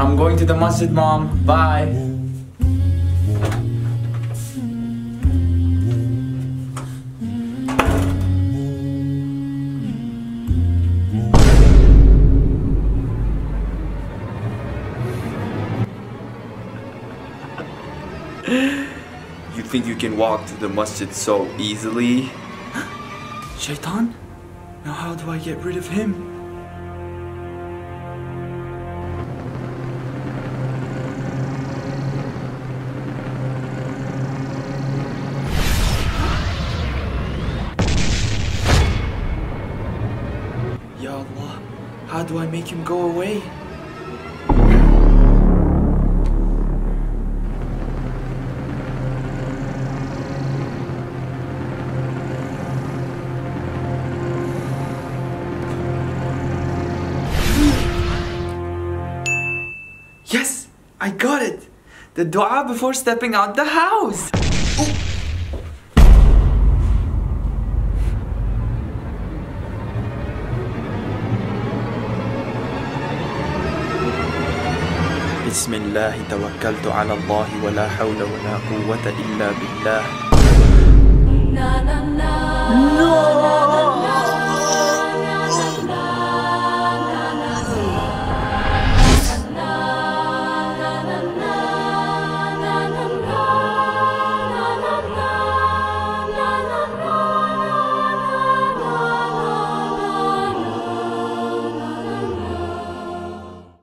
I'm going to the masjid, mom. Bye. You think you can walk to the masjid so easily? Shaitan? Now how do I get rid of him? Ya Allah, how do I make him go away? Yes, I got it. The dua before stepping out the house. Oh. بسم الله توكلت على الله ولا حول ولا قوة إلا بالله No!